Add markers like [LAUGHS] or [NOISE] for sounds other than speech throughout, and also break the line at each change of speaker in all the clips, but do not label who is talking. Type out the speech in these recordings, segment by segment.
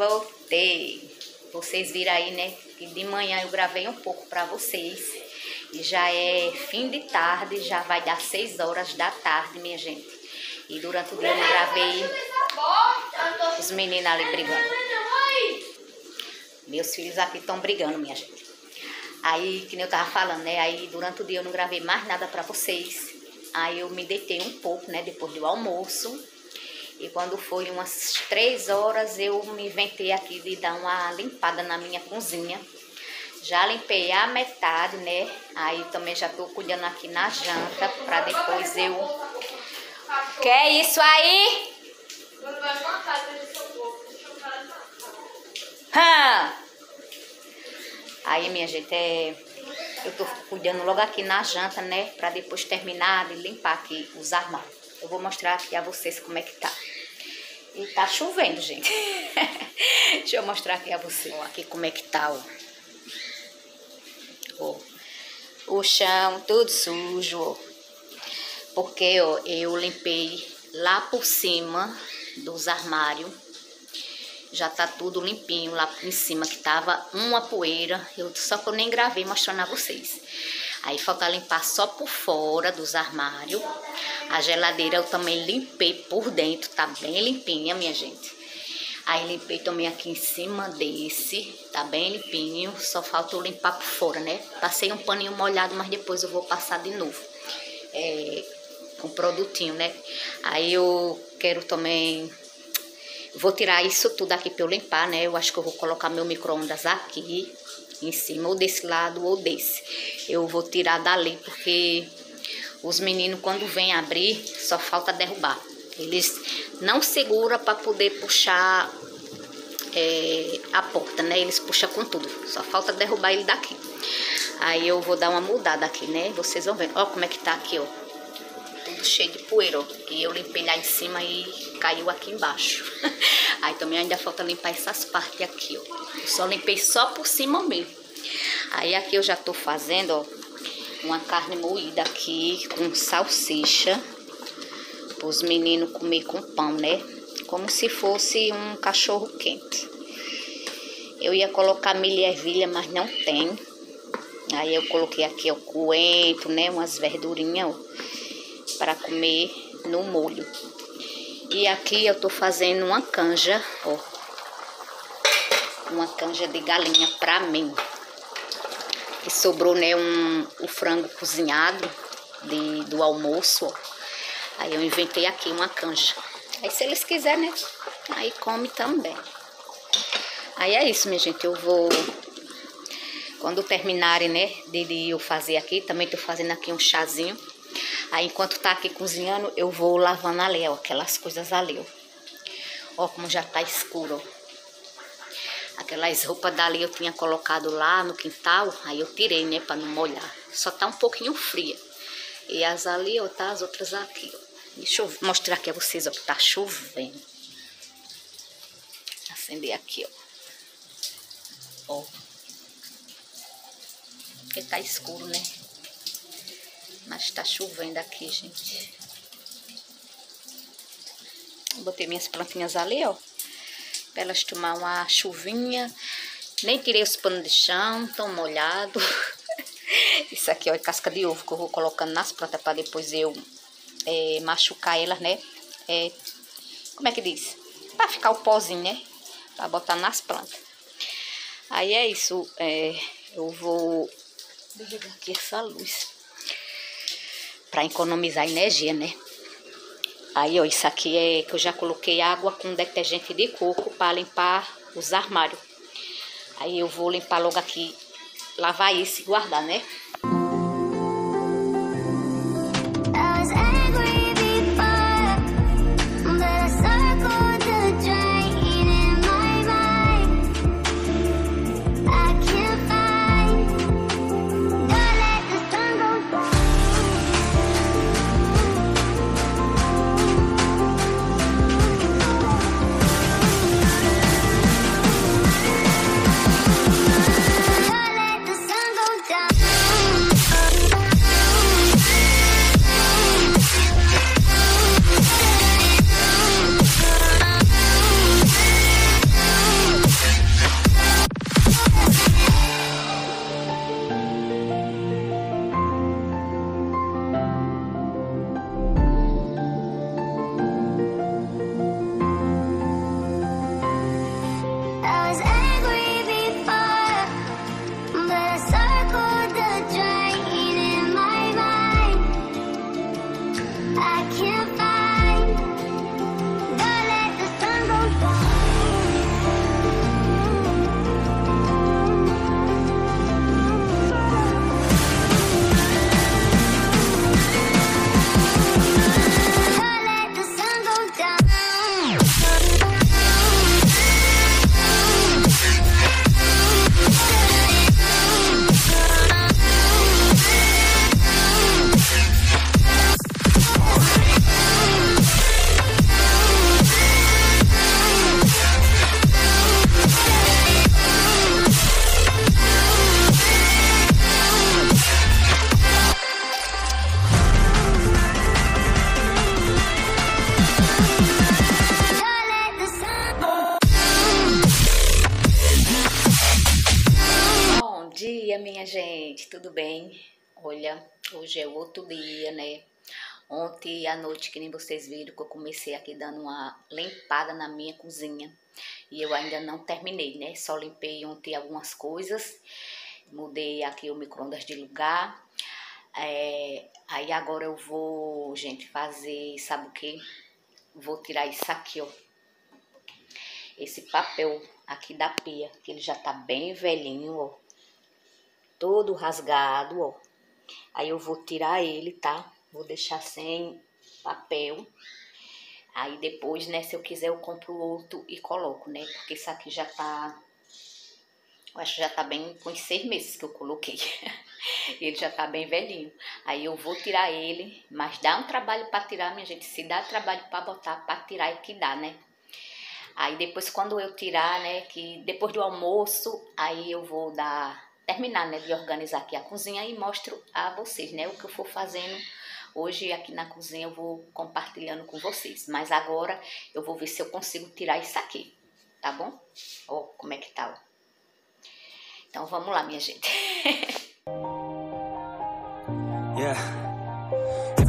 voltei. Vocês viram aí, né? Que de manhã eu gravei um pouco pra vocês. E já é fim de tarde, já vai dar 6 horas da tarde, minha gente. E durante o dia eu gravei os meninos ali brigando. Meus filhos aqui estão brigando, minha gente. Aí, que nem eu tava falando, né? Aí durante o dia eu não gravei mais nada pra vocês. Aí eu me deitei um pouco, né? Depois do almoço. E quando foi umas três horas, eu me inventei aqui de dar uma limpada na minha cozinha. Já limpei a metade, né? Aí também já tô cuidando aqui na janta, pra depois eu... Que é isso aí? Hã? Aí, minha gente, é... Eu tô cuidando logo aqui na janta, né? Pra depois terminar de limpar aqui os armários. Eu vou mostrar aqui a vocês como é que tá. E tá chovendo, gente. [LAUGHS] Deixa eu mostrar aqui a vocês. Ó, aqui como é que tá, ó. ó. O chão tudo sujo, ó. Porque, ó, eu limpei lá por cima dos armários. Já tá tudo limpinho lá em cima, que tava uma poeira. Eu, só que eu nem gravei mostrando a vocês. Aí falta limpar só por fora dos armários. A geladeira eu também limpei por dentro, tá bem limpinha, minha gente. Aí limpei também aqui em cima desse, tá bem limpinho. Só falta eu limpar por fora, né? Passei um paninho molhado, mas depois eu vou passar de novo. É, um produtinho, né? Aí eu quero também... Vou tirar isso tudo aqui pra eu limpar, né? Eu acho que eu vou colocar meu micro-ondas aqui em cima, ou desse lado ou desse. Eu vou tirar dali, porque os meninos, quando vêm abrir, só falta derrubar. Eles não seguram para poder puxar é, a porta, né? Eles puxam com tudo. Só falta derrubar ele daqui. Aí eu vou dar uma mudada aqui, né? Vocês vão ver. Ó como é que tá aqui, ó. Tudo cheio de poeira, ó. E eu limpei lá em cima e caiu aqui embaixo. [LAUGHS] Aí também ainda falta limpar essas partes aqui, ó. Eu só limpei só por cima mesmo. Aí aqui eu já tô fazendo, ó, uma carne moída aqui com salsicha. Os meninos comer com pão, né? Como se fosse um cachorro quente. Eu ia colocar milho e ervilha, mas não tem. Aí eu coloquei aqui o coentro, né? Umas verdurinhas, para comer no molho. E aqui eu tô fazendo uma canja, ó. Uma canja de galinha pra mim. Que sobrou, né, um, o frango cozinhado de, do almoço, ó. Aí eu inventei aqui uma canja. Aí se eles quiserem, né, aí come também. Aí é isso, minha gente, eu vou... Quando terminarem, né, de eu fazer aqui, também tô fazendo aqui um chazinho Aí enquanto tá aqui cozinhando, eu vou lavando ali, ó, aquelas coisas ali, ó. Ó como já tá escuro, ó. Aquelas roupas dali eu tinha colocado lá no quintal, aí eu tirei, né, pra não molhar. Só tá um pouquinho fria. E as ali, ó, tá as outras aqui, ó. Deixa eu mostrar aqui a vocês, ó, que tá chovendo. Acender aqui, ó. Ó. Porque tá escuro, né? Mas tá chovendo aqui, gente. Botei minhas plantinhas ali, ó. Pra elas tomar uma chuvinha. Nem tirei os panos de chão, tão molhado. [LAUGHS] Isso aqui, ó, é casca de ovo que eu vou colocando nas plantas pra depois eu é, machucar elas, né? É, como é que diz? Pra ficar o pozinho, né? Pra botar nas plantas. Aí é isso. É, eu vou... Aqui essa luz para economizar energia, né? Aí, ó, isso aqui é que eu já coloquei água com detergente de coco para limpar os armários. Aí eu vou limpar logo aqui, lavar isso e guardar, né? Tudo bem? Olha, hoje é outro dia, né? Ontem à noite, que nem vocês viram, que eu comecei aqui dando uma limpada na minha cozinha. E eu ainda não terminei, né? Só limpei ontem algumas coisas. Mudei aqui o micro-ondas de lugar. É, aí agora eu vou, gente, fazer, sabe o que? Vou tirar isso aqui, ó. Esse papel aqui da pia, que ele já tá bem velhinho, ó todo rasgado, ó. Aí eu vou tirar ele, tá? Vou deixar sem papel. Aí depois, né, se eu quiser eu compro outro e coloco, né? Porque isso aqui já tá... Eu acho que já tá bem com os seis meses que eu coloquei. [LAUGHS] ele já tá bem velhinho. Aí eu vou tirar ele, mas dá um trabalho para tirar, minha gente. Se dá trabalho para botar, para tirar é que dá, né? Aí depois quando eu tirar, né, que depois do almoço, aí eu vou dar terminar né, de organizar aqui a cozinha e mostro a vocês né, o que eu for fazendo hoje aqui na cozinha eu vou compartilhando com vocês. Mas agora eu vou ver se eu consigo tirar isso aqui, tá bom? Ó, como é que tá, ó. Então vamos lá, minha gente. [LAUGHS] yeah.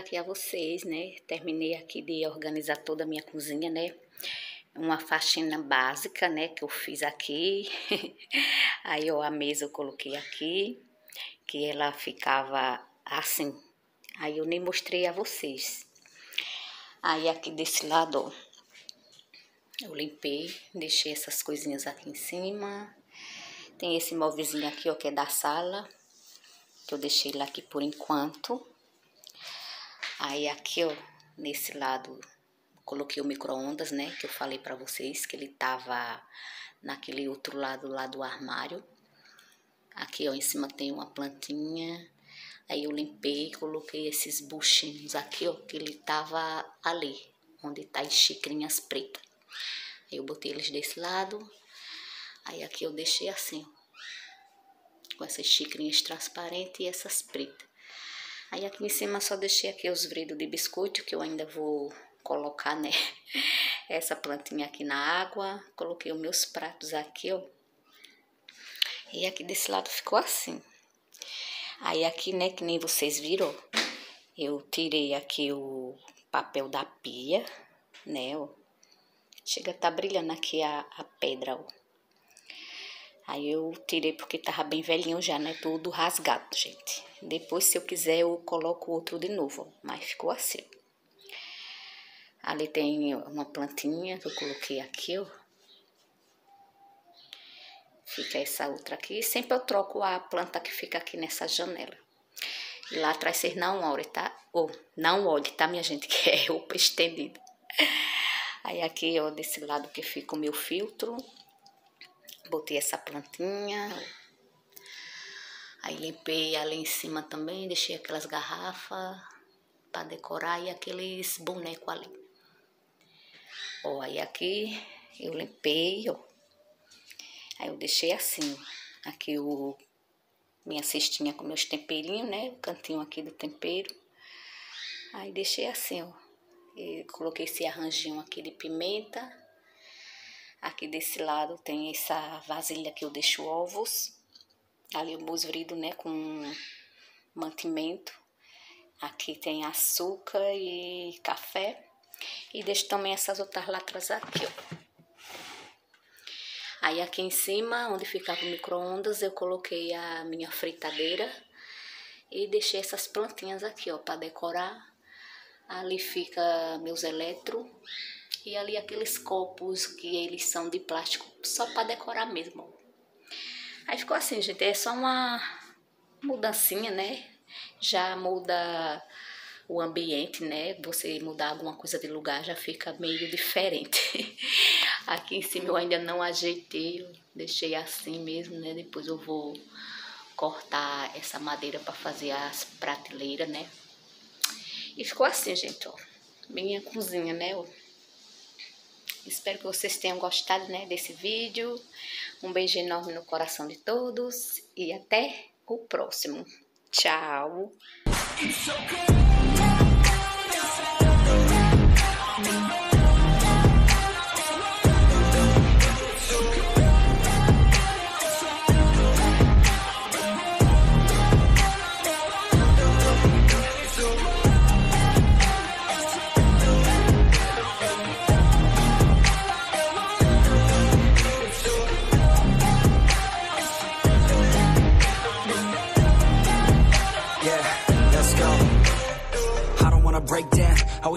aqui a vocês, né? Terminei aqui de organizar toda a minha cozinha, né? Uma faxina básica, né? Que eu fiz aqui. [LAUGHS] Aí, ó, a mesa eu coloquei aqui, que ela ficava assim. Aí eu nem mostrei a vocês. Aí aqui desse lado, ó, eu limpei, deixei essas coisinhas aqui em cima. Tem esse móvelzinho aqui, ó, que é da sala, que eu deixei lá aqui por enquanto. Aí aqui, ó, nesse lado, coloquei o micro-ondas, né? Que eu falei pra vocês que ele tava naquele outro lado lá do armário. Aqui, ó, em cima tem uma plantinha. Aí eu limpei, coloquei esses buchinhos aqui, ó, que ele tava ali, onde tá as xicrinhas pretas. Aí eu botei eles desse lado. Aí aqui eu deixei assim, ó, com essas xicrinhas transparentes e essas pretas. Aí aqui em cima só deixei aqui os vridos de biscoito que eu ainda vou colocar, né? [LAUGHS] Essa plantinha aqui na água. Coloquei os meus pratos aqui, ó. E aqui desse lado ficou assim. Aí aqui, né, que nem vocês viram, eu tirei aqui o papel da pia, né, ó. Chega a tá brilhando aqui a, a pedra, ó. Aí eu tirei porque tava bem velhinho já, né? Tudo rasgado, gente. Depois, se eu quiser, eu coloco outro de novo, mas ficou assim. Ali tem uma plantinha que eu coloquei aqui, ó. Fica essa outra aqui. Sempre eu troco a planta que fica aqui nessa janela. E lá atrás vocês não olhem, tá? Ou não olhem, tá, minha gente? [LAUGHS] Que é roupa estendida. Aí aqui, ó, desse lado que fica o meu filtro. Botei essa plantinha. Aí limpei ali em cima também, deixei aquelas garrafas para decorar e aqueles bonecos ali. Ó, aí aqui eu limpei, ó. Aí eu deixei assim, aqui o minha cestinha com meus temperinhos, né? O cantinho aqui do tempero. Aí deixei assim, ó. E coloquei esse arranjinho aqui de pimenta. Aqui desse lado tem essa vasilha que eu deixo ovos. Ali o busvrido, né, com mantimento. Aqui tem açúcar e café. E deixo também essas outras latras aqui, ó. Aí aqui em cima, onde ficava o micro-ondas, eu coloquei a minha fritadeira e deixei essas plantinhas aqui, ó, para decorar. Ali fica meus eletro e ali aqueles copos que eles são de plástico só para decorar mesmo. Aí ficou assim, gente, é só uma mudancinha, né? Já muda o ambiente, né? Você mudar alguma coisa de lugar já fica meio diferente. [LAUGHS] Aqui em cima eu ainda não ajeitei, deixei assim mesmo, né? Depois eu vou cortar essa madeira para fazer as prateleiras, né? E ficou assim, gente, ó. Minha cozinha, né? Espero que vocês tenham gostado, né, desse vídeo. Um beijo enorme no coração de todos e até o próximo. Tchau!